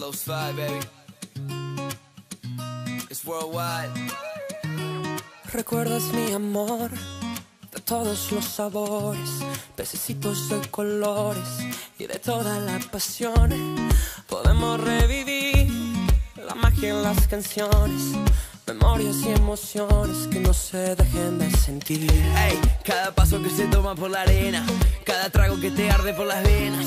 Flow Slide, baby. It's worldwide. Recuerdas mi amor de todos los sabores, pececitos de colores y de toda la pasión. Podemos revivir la magia en las canciones, memorias y emociones que no se dejen de sentir. Ey, cada paso que se toma por la arena, cada trago que te arde por las venas,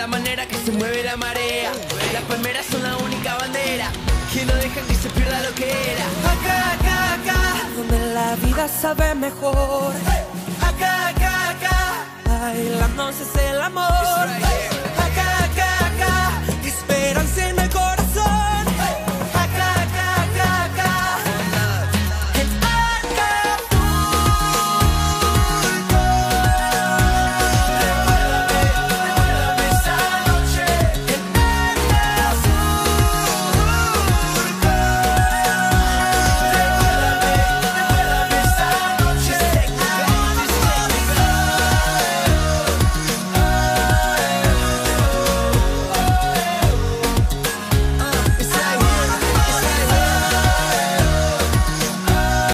La manera que se mueve la marea. Las palmeras son la única bandera que no dejan que se pierda lo que era. Acá, acá, acá, donde la vida sabe mejor. Acá, acá, acá, bailando es el amor.